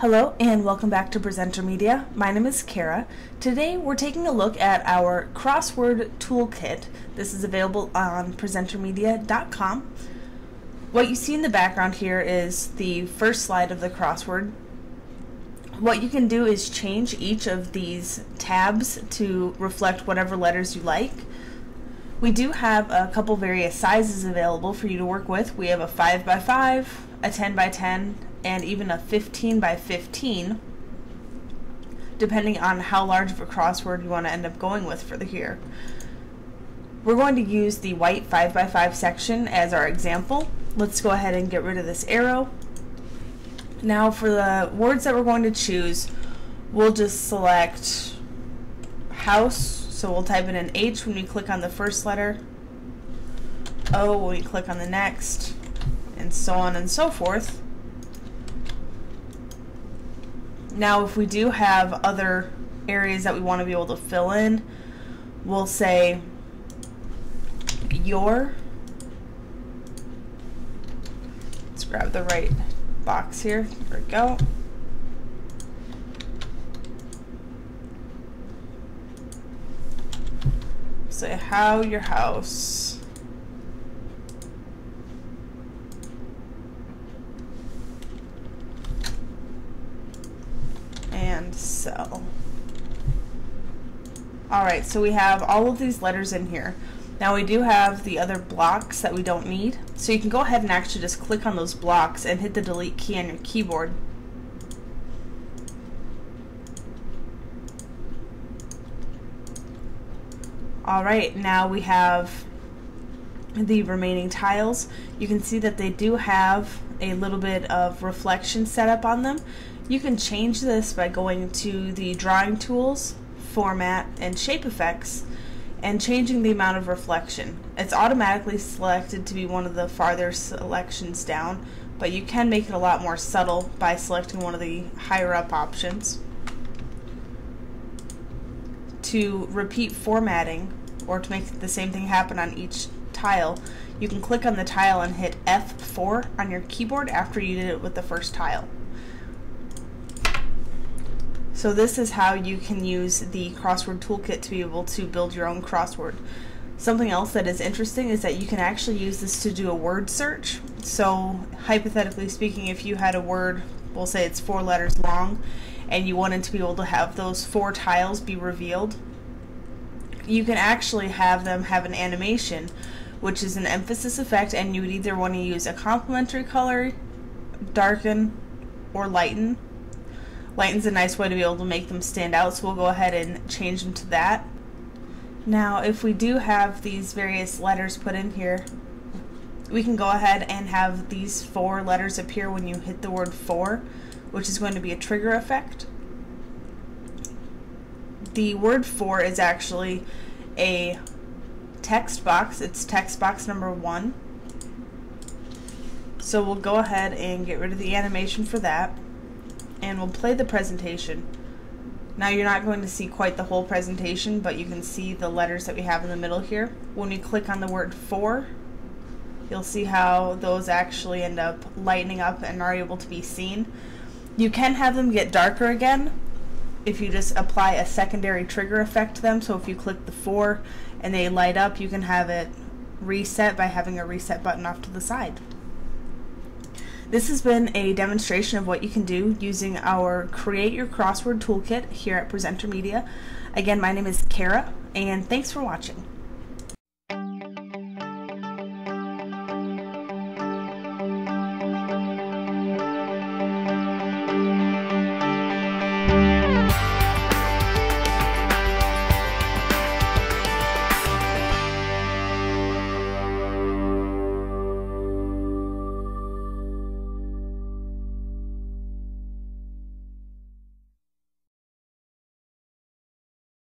Hello and welcome back to PresenterMedia. My name is Kara. Today we're taking a look at our crossword toolkit. This is available on presentermedia.com. What you see in the background here is the first slide of the crossword. What you can do is change each of these tabs to reflect whatever letters you like. We do have a couple various sizes available for you to work with. We have a 5 by 5 a 10 by 10 and even a 15 by 15 depending on how large of a crossword you want to end up going with for the here. We're going to use the white 5 by 5 section as our example. Let's go ahead and get rid of this arrow. Now for the words that we're going to choose, we'll just select house. So we'll type in an H when we click on the first letter, O when we click on the next, and so on and so forth. Now, if we do have other areas that we want to be able to fill in, we'll say your. Let's grab the right box here. There we go. Say how your house. and sell. Alright, so we have all of these letters in here. Now we do have the other blocks that we don't need. So you can go ahead and actually just click on those blocks and hit the delete key on your keyboard. Alright, now we have the remaining tiles. You can see that they do have a little bit of reflection set up on them. You can change this by going to the drawing tools, format, and shape effects and changing the amount of reflection. It's automatically selected to be one of the farther selections down, but you can make it a lot more subtle by selecting one of the higher up options. To repeat formatting, or to make the same thing happen on each tile, you can click on the tile and hit F4 on your keyboard after you did it with the first tile. So this is how you can use the crossword toolkit to be able to build your own crossword. Something else that is interesting is that you can actually use this to do a word search. So hypothetically speaking, if you had a word, we'll say it's four letters long, and you wanted to be able to have those four tiles be revealed, you can actually have them have an animation, which is an emphasis effect, and you would either want to use a complementary color, darken, or lighten Lighten's a nice way to be able to make them stand out, so we'll go ahead and change them to that. Now, if we do have these various letters put in here, we can go ahead and have these four letters appear when you hit the word for, which is going to be a trigger effect. The word for is actually a text box. It's text box number one. So we'll go ahead and get rid of the animation for that and we'll play the presentation. Now you're not going to see quite the whole presentation, but you can see the letters that we have in the middle here. When we click on the word for, you'll see how those actually end up lightening up and are able to be seen. You can have them get darker again if you just apply a secondary trigger effect to them. So if you click the four and they light up, you can have it reset by having a reset button off to the side. This has been a demonstration of what you can do using our Create Your Crossword Toolkit here at PresenterMedia. Again, my name is Kara, and thanks for watching.